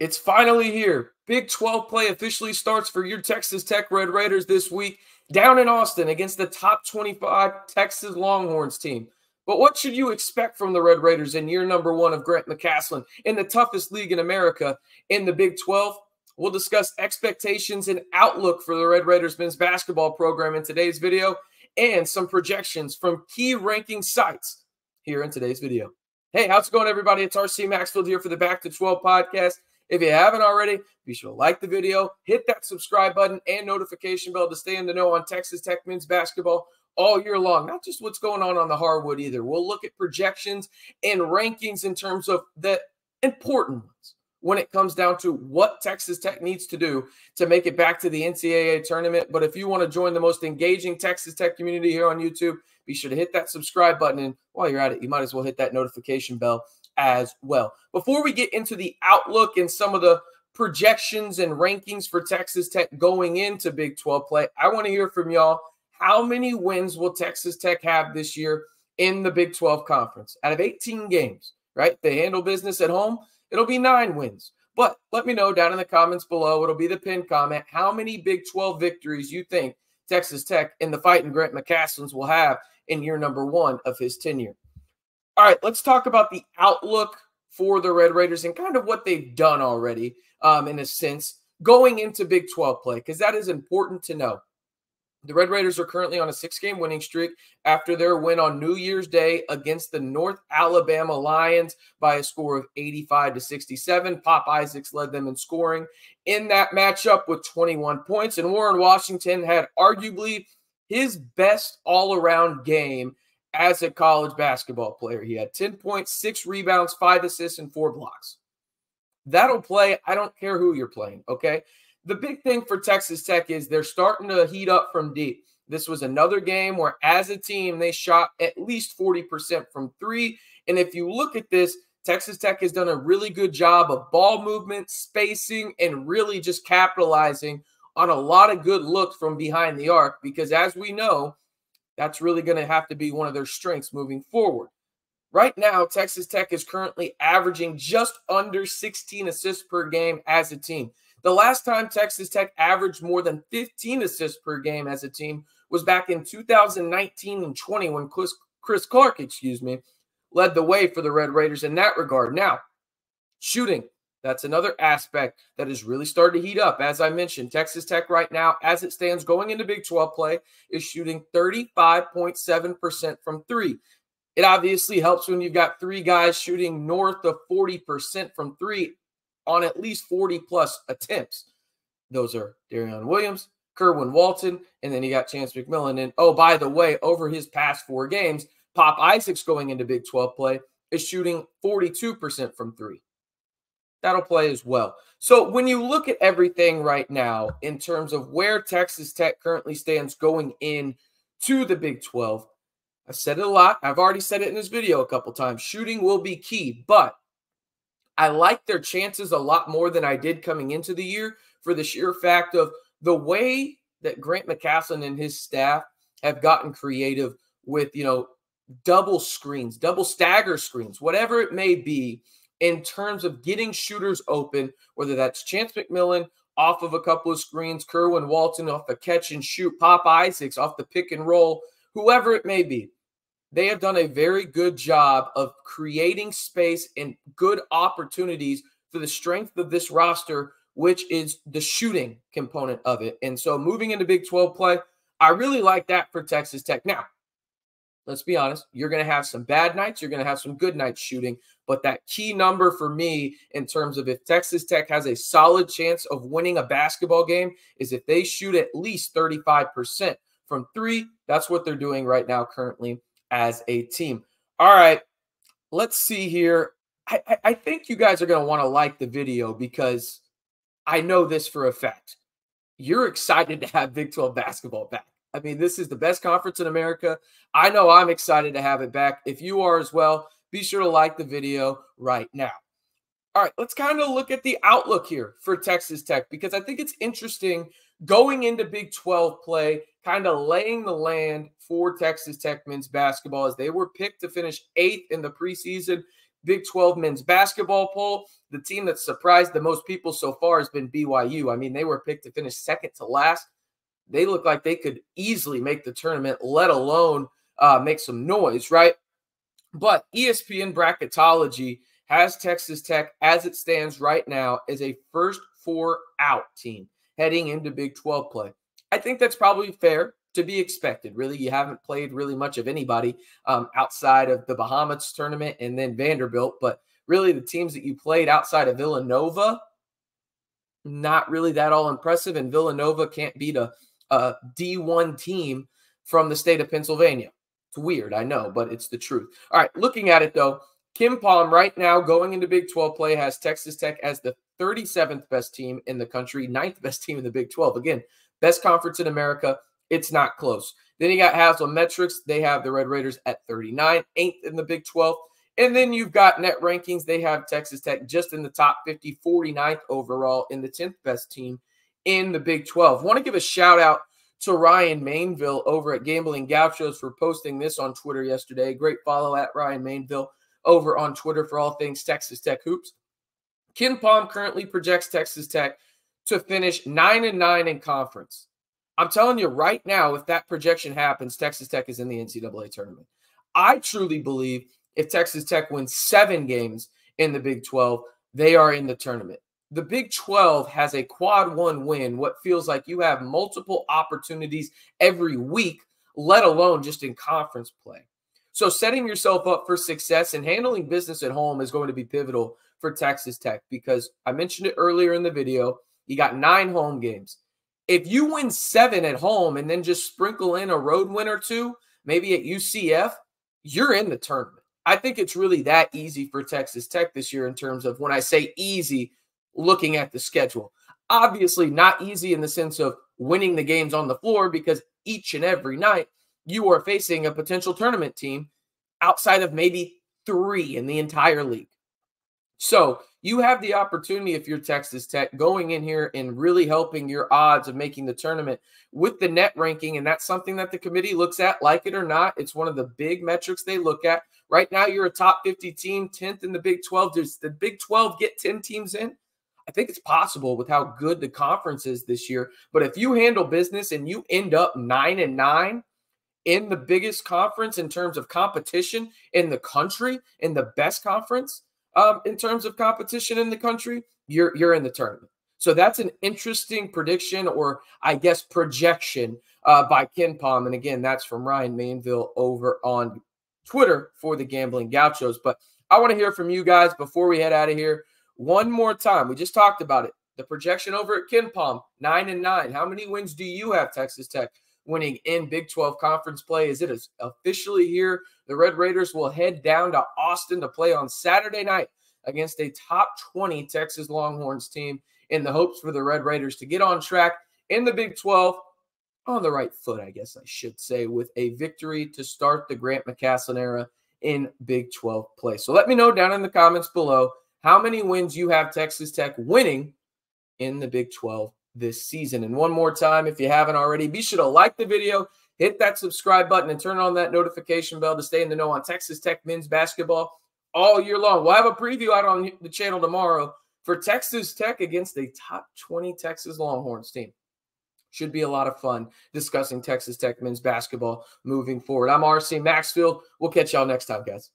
It's finally here. Big 12 play officially starts for your Texas Tech Red Raiders this week down in Austin against the top 25 Texas Longhorns team. But what should you expect from the Red Raiders in year number one of Grant McCasland in the toughest league in America in the Big 12? We'll discuss expectations and outlook for the Red Raiders men's basketball program in today's video and some projections from key ranking sites here in today's video. Hey, how's it going, everybody? It's RC Maxfield here for the Back to 12 podcast. If you haven't already, be sure to like the video, hit that subscribe button and notification bell to stay in the know on Texas Tech men's basketball all year long. Not just what's going on on the hardwood either. We'll look at projections and rankings in terms of the important ones when it comes down to what Texas Tech needs to do to make it back to the NCAA tournament. But if you want to join the most engaging Texas Tech community here on YouTube, be sure to hit that subscribe button. And while you're at it, you might as well hit that notification bell as well. Before we get into the outlook and some of the projections and rankings for Texas Tech going into Big 12 play, I want to hear from y'all. How many wins will Texas Tech have this year in the Big 12 conference? Out of 18 games, right? They handle business at home, it'll be nine wins. But let me know down in the comments below. It'll be the pinned comment. How many Big 12 victories you think Texas Tech in the fighting Grant McCaslands will have in year number one of his tenure? All right, let's talk about the outlook for the Red Raiders and kind of what they've done already, um, in a sense, going into Big 12 play, because that is important to know. The Red Raiders are currently on a six game winning streak after their win on New Year's Day against the North Alabama Lions by a score of 85 to 67. Pop Isaacs led them in scoring in that matchup with 21 points. And Warren Washington had arguably his best all around game as a college basketball player. He had 10 points, six rebounds, five assists, and four blocks. That'll play. I don't care who you're playing. Okay. The big thing for Texas Tech is they're starting to heat up from deep. This was another game where, as a team, they shot at least 40% from three. And if you look at this, Texas Tech has done a really good job of ball movement, spacing, and really just capitalizing on a lot of good looks from behind the arc. Because as we know, that's really going to have to be one of their strengths moving forward. Right now, Texas Tech is currently averaging just under 16 assists per game as a team. The last time Texas Tech averaged more than 15 assists per game as a team was back in 2019 and 20 when Chris, Chris Clarke, excuse me, led the way for the Red Raiders in that regard. Now, shooting, that's another aspect that is really starting to heat up. As I mentioned, Texas Tech right now, as it stands going into Big 12 play, is shooting 35.7% from three. It obviously helps when you've got three guys shooting north of 40% from three on at least 40 plus attempts. Those are Darrion Williams, Kerwin Walton, and then you got Chance McMillan. And oh, by the way, over his past four games, Pop Isaacs going into Big 12 play is shooting 42% from three that'll play as well. So when you look at everything right now in terms of where Texas Tech currently stands going in to the Big 12, I've said it a lot. I've already said it in this video a couple times. Shooting will be key, but I like their chances a lot more than I did coming into the year for the sheer fact of the way that Grant McCasland and his staff have gotten creative with, you know, double screens, double stagger screens, whatever it may be in terms of getting shooters open, whether that's Chance McMillan off of a couple of screens, Kerwin Walton off the catch and shoot, Pop Isaacs off the pick and roll, whoever it may be. They have done a very good job of creating space and good opportunities for the strength of this roster, which is the shooting component of it. And so moving into Big 12 play, I really like that for Texas Tech. Now, let's be honest, you're going to have some bad nights, you're going to have some good nights shooting. But that key number for me, in terms of if Texas Tech has a solid chance of winning a basketball game, is if they shoot at least 35% from three. That's what they're doing right now, currently, as a team. All right, let's see here. I, I, I think you guys are going to want to like the video because I know this for a fact. You're excited to have Big 12 basketball back. I mean, this is the best conference in America. I know I'm excited to have it back. If you are as well, be sure to like the video right now. All right, let's kind of look at the outlook here for Texas Tech because I think it's interesting going into Big 12 play, kind of laying the land for Texas Tech men's basketball as they were picked to finish eighth in the preseason. Big 12 men's basketball poll. The team that surprised the most people so far has been BYU. I mean, they were picked to finish second to last. They look like they could easily make the tournament, let alone uh, make some noise, right? But ESPN bracketology has Texas Tech as it stands right now as a first four out team heading into Big 12 play. I think that's probably fair to be expected. Really, you haven't played really much of anybody um, outside of the Bahamas tournament and then Vanderbilt, but really the teams that you played outside of Villanova, not really that all impressive. And Villanova can't beat a a D1 team from the state of Pennsylvania. It's weird, I know, but it's the truth. All right, looking at it though, KenPom right now going into Big 12 play has Texas Tech as the 37th best team in the country, ninth best team in the Big 12. Again, best conference in America. It's not close. Then you got Haslametrics. They have the Red Raiders at 39, eighth in the Big 12. And then you've got net rankings. They have Texas Tech just in the top 50, 49th overall in the 10th best team in the Big 12. Want to give a shout out to Ryan Mainville over at Gambling Gauchos for posting this on Twitter yesterday. Great follow at Ryan Mainville over on Twitter for all things Texas Tech hoops. KenPom currently projects Texas Tech to finish 9 and 9 in conference. I'm telling you right now, if that projection happens, Texas Tech is in the NCAA tournament. I truly believe if Texas Tech wins seven games in the Big 12, they are in the tournament the Big 12 has a quad one win, what feels like you have multiple opportunities every week, let alone just in conference play. So, setting yourself up for success and handling business at home is going to be pivotal for Texas Tech because I mentioned it earlier in the video. You got nine home games. If you win seven at home and then just sprinkle in a road win or two, maybe at UCF, you're in the tournament. I think it's really that easy for Texas Tech this year in terms of when I say easy, looking at the schedule. Obviously, not easy in the sense of winning the games on the floor because each and every night you are facing a potential tournament team outside of maybe three in the entire league. So you have the opportunity, if you're Texas Tech, going in here and really helping your odds of making the tournament with the net ranking. And that's something that the committee looks at, like it or not. It's one of the big metrics they look at. Right now, you're a top 50 team, 10th in the Big 12. Does the Big 12 get 10 teams in? I think it's possible with how good the conference is this year. But if you handle business and you end up nine and nine in the biggest conference in terms of competition in the country, in the best conference um, in terms of competition in the country, you're you're in the tournament. So that's an interesting prediction, or I guess projection uh, by Palm, And again, that's from Ryan Mainville over on Twitter for the Gambling Gauchos. But I want to hear from you guys before we head out of here one more time. We just talked about it. The projection over at KenPom, nine and nine. How many wins do you have, Texas Tech, winning in Big 12 conference play? Is it officially here? The Red Raiders will head down to Austin to play on Saturday night against a top 20 Texas Longhorns team in the hopes for the Red Raiders to get on track in the Big 12 on the right foot, I guess I should say, with a victory to start the Grant McCasland era in Big 12 play. So let me know down in the comments below how many wins you have Texas Tech winning in the Big 12 this season. And one more time, if you haven't already, be sure to like the video, hit that subscribe button, and turn on that notification bell to stay in the know on Texas Tech men's basketball all year long. We'll have a preview out on the channel tomorrow for Texas Tech against a top 20 Texas Longhorns team. Should be a lot of fun discussing Texas Tech men's basketball moving forward. I'm RC Maxfield. We'll catch y'all next time, guys.